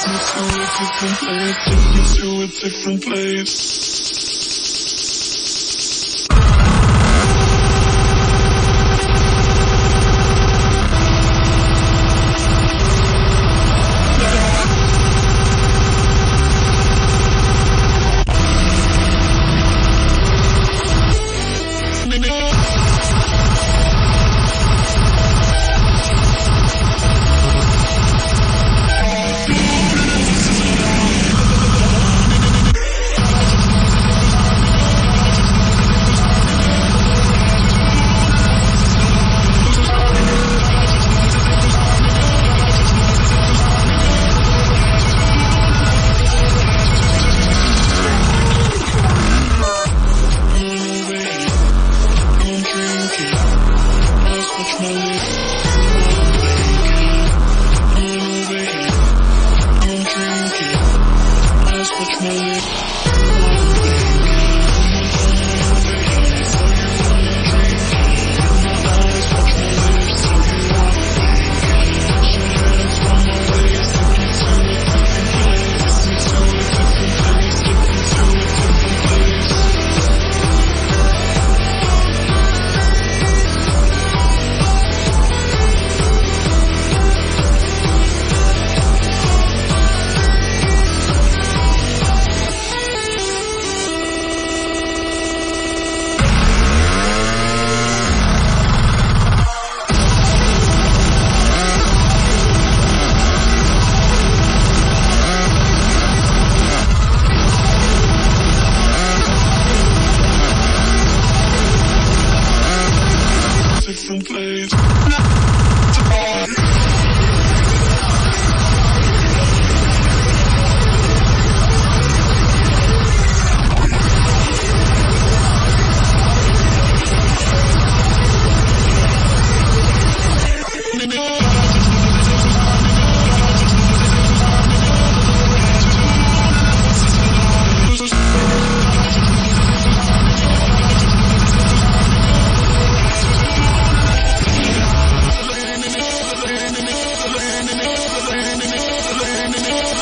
takes me to a different place, takes me to a different place. Different place.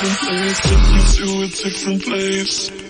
different place, take me to a different place.